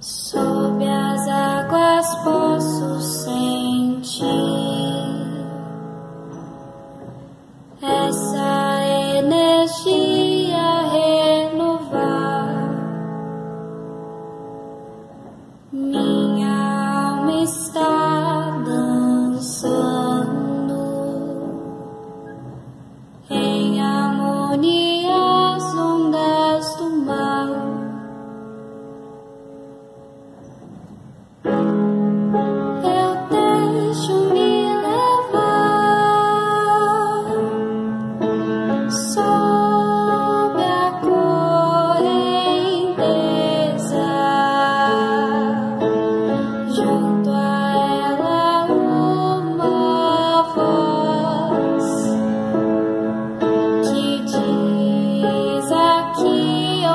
Sob as águas posso sentir essa energia renovar.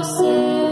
see.